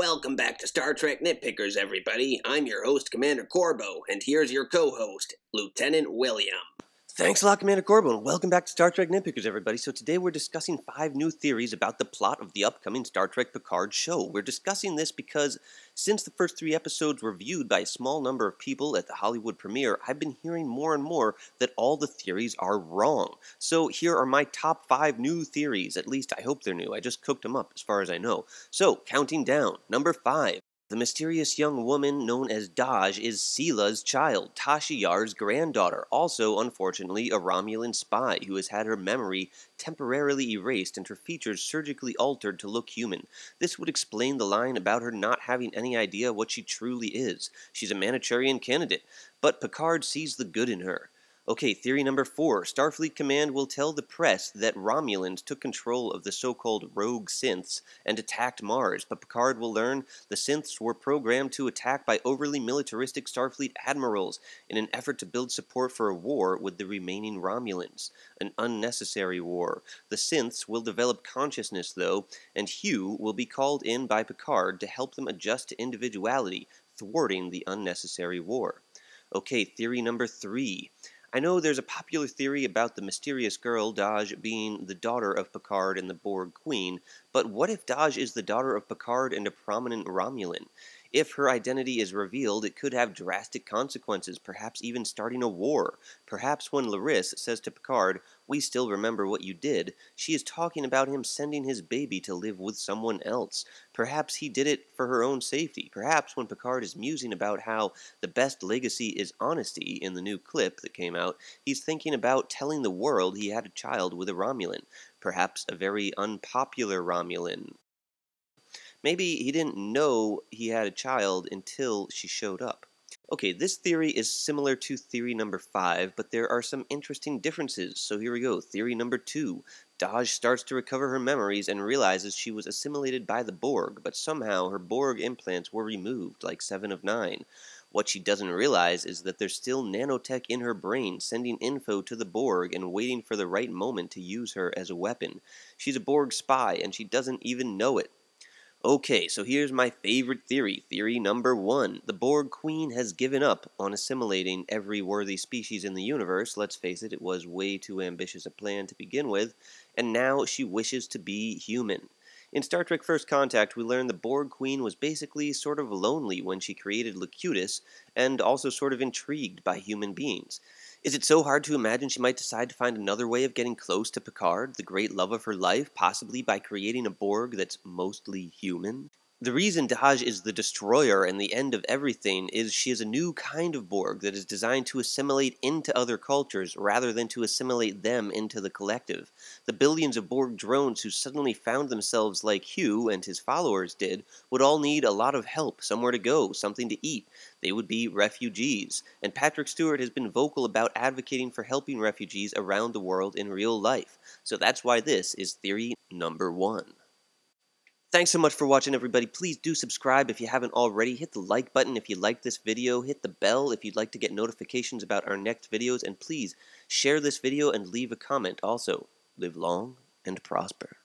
Welcome back to Star Trek Nitpickers, everybody. I'm your host, Commander Corbo, and here's your co host, Lieutenant William. Thanks a lot, Commander Corbo, and welcome back to Star Trek Nitpickers, everybody. So today we're discussing five new theories about the plot of the upcoming Star Trek Picard show. We're discussing this because since the first three episodes were viewed by a small number of people at the Hollywood premiere, I've been hearing more and more that all the theories are wrong. So here are my top five new theories. At least I hope they're new. I just cooked them up as far as I know. So, counting down. Number five. The mysterious young woman known as Dahj is Sela's child, Tasha Yar's granddaughter, also, unfortunately, a Romulan spy who has had her memory temporarily erased and her features surgically altered to look human. This would explain the line about her not having any idea what she truly is. She's a Manchurian candidate, but Picard sees the good in her. Okay, theory number four Starfleet Command will tell the press that Romulans took control of the so called rogue synths and attacked Mars, but Picard will learn the synths were programmed to attack by overly militaristic Starfleet admirals in an effort to build support for a war with the remaining Romulans. An unnecessary war. The synths will develop consciousness, though, and Hugh will be called in by Picard to help them adjust to individuality, thwarting the unnecessary war. Okay, theory number three. I know there's a popular theory about the mysterious girl, Dahj, being the daughter of Picard and the Borg Queen, but what if Dahj is the daughter of Picard and a prominent Romulan? If her identity is revealed, it could have drastic consequences, perhaps even starting a war. Perhaps when Laris says to Picard, We still remember what you did, she is talking about him sending his baby to live with someone else. Perhaps he did it for her own safety. Perhaps when Picard is musing about how the best legacy is honesty in the new clip that came out, he's thinking about telling the world he had a child with a Romulan. Perhaps a very unpopular Romulan Maybe he didn't know he had a child until she showed up. Okay, this theory is similar to theory number five, but there are some interesting differences. So here we go. Theory number two Dahj starts to recover her memories and realizes she was assimilated by the Borg, but somehow her Borg implants were removed, like Seven of Nine. What she doesn't realize is that there's still nanotech in her brain sending info to the Borg and waiting for the right moment to use her as a weapon. She's a Borg spy, and she doesn't even know it. Okay, so here's my favorite theory. Theory number one. The Borg Queen has given up on assimilating every worthy species in the universe. Let's face it, it was way too ambitious a plan to begin with, and now she wishes to be human. In Star Trek First Contact, we learn the Borg Queen was basically sort of lonely when she created Locutus, and also sort of intrigued by human beings. Is it so hard to imagine she might decide to find another way of getting close to Picard, the great love of her life, possibly by creating a Borg that's mostly human? The reason Dahj is the destroyer and the end of everything is she is a new kind of Borg that is designed to assimilate into other cultures rather than to assimilate them into the collective. The billions of Borg drones who suddenly found themselves like Hugh and his followers did would all need a lot of help, somewhere to go, something to eat. They would be refugees. And Patrick Stewart has been vocal about advocating for helping refugees around the world in real life. So that's why this is theory number one. Thanks so much for watching, everybody. Please do subscribe if you haven't already. Hit the like button if you like this video. Hit the bell if you'd like to get notifications about our next videos. And please share this video and leave a comment. Also, live long and prosper.